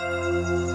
Música